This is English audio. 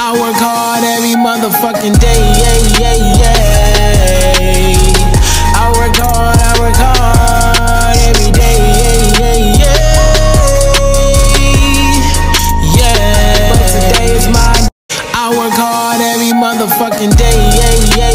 I work hard every motherfucking day, yeah, yeah, yeah. I work hard, I work hard every day, yeah, yeah, yeah. Yeah. But today is my I work hard every motherfucking day, yeah, yeah,